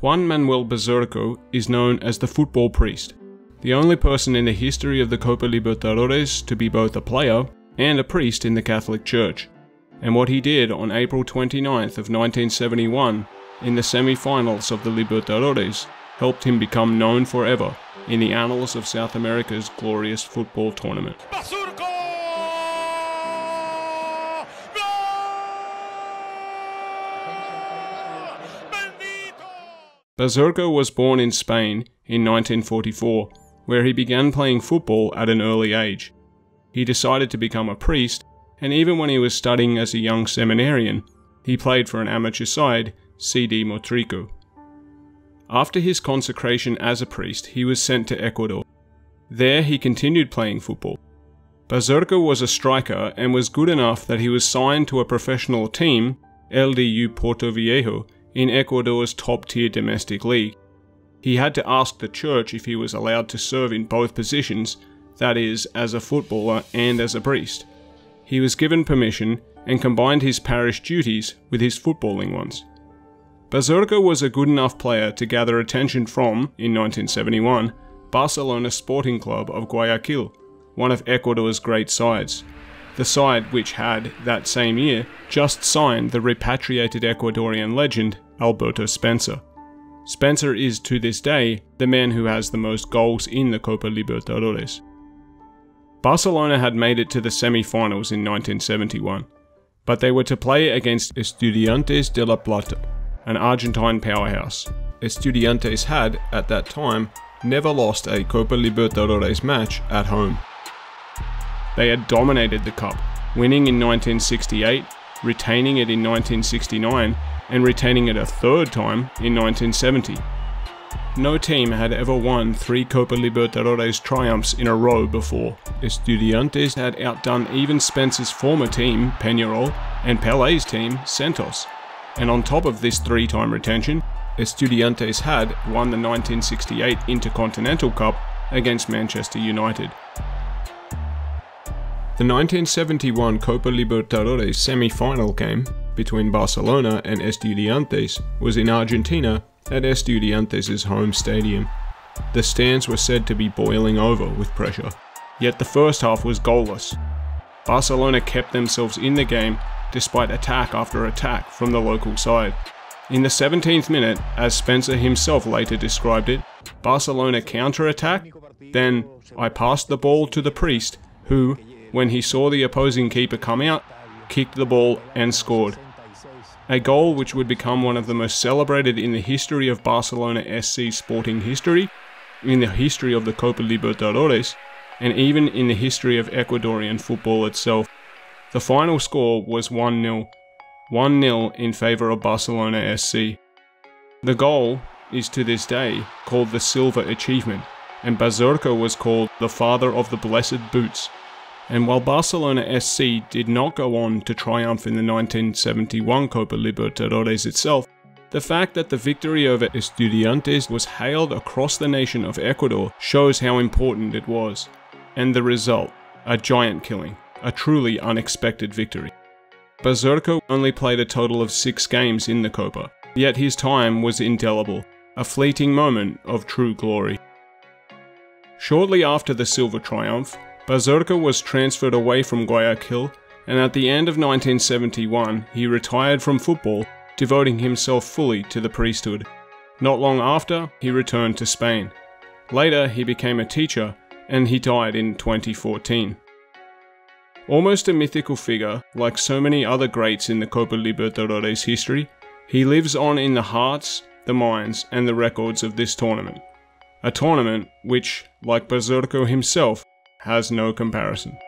Juan Manuel Bazurco is known as the football priest, the only person in the history of the Copa Libertadores to be both a player and a priest in the Catholic Church. And what he did on April 29th of 1971 in the semi-finals of the Libertadores helped him become known forever in the annals of South America's glorious football tournament. Bazurco was born in Spain in 1944, where he began playing football at an early age. He decided to become a priest, and even when he was studying as a young seminarian, he played for an amateur side, CD Motrico. After his consecration as a priest, he was sent to Ecuador. There he continued playing football. Bazurco was a striker and was good enough that he was signed to a professional team, LDU Portoviejo, in Ecuador's top tier domestic league. He had to ask the church if he was allowed to serve in both positions, that is, as a footballer and as a priest. He was given permission and combined his parish duties with his footballing ones. Bazurco was a good enough player to gather attention from, in 1971, Barcelona Sporting Club of Guayaquil, one of Ecuador's great sides, the side which had, that same year, just signed the repatriated Ecuadorian legend Alberto Spencer. Spencer is to this day the man who has the most goals in the Copa Libertadores. Barcelona had made it to the semi-finals in 1971, but they were to play against Estudiantes de La Plata, an Argentine powerhouse. Estudiantes had, at that time, never lost a Copa Libertadores match at home. They had dominated the Cup, winning in 1968, retaining it in 1969, and retaining it a third time in 1970. No team had ever won three Copa Libertadores triumphs in a row before. Estudiantes had outdone even Spencer's former team, Peñarol, and Pelé's team, Santos. And on top of this three-time retention, Estudiantes had won the 1968 Intercontinental Cup against Manchester United. The 1971 Copa Libertadores semi-final game between Barcelona and Estudiantes was in Argentina at Estudiantes' home stadium. The stands were said to be boiling over with pressure, yet the first half was goalless. Barcelona kept themselves in the game despite attack after attack from the local side. In the 17th minute, as Spencer himself later described it, Barcelona counter-attack, then I passed the ball to the priest, who, when he saw the opposing keeper come out, kicked the ball and scored. A goal which would become one of the most celebrated in the history of Barcelona SC sporting history, in the history of the Copa Libertadores, and even in the history of Ecuadorian football itself. The final score was 1 0. 1 0 in favour of Barcelona SC. The goal is to this day called the Silver Achievement, and Bazurco was called the father of the blessed boots and while Barcelona SC did not go on to triumph in the 1971 Copa Libertadores itself, the fact that the victory over Estudiantes was hailed across the nation of Ecuador shows how important it was. And the result, a giant killing, a truly unexpected victory. Bazurco only played a total of six games in the Copa, yet his time was indelible, a fleeting moment of true glory. Shortly after the silver triumph, Bazurco was transferred away from Guayaquil, and at the end of 1971 he retired from football, devoting himself fully to the priesthood. Not long after, he returned to Spain. Later, he became a teacher, and he died in 2014. Almost a mythical figure, like so many other greats in the Copa Libertadores history, he lives on in the hearts, the minds, and the records of this tournament. A tournament which, like Bazurco himself, has no comparison.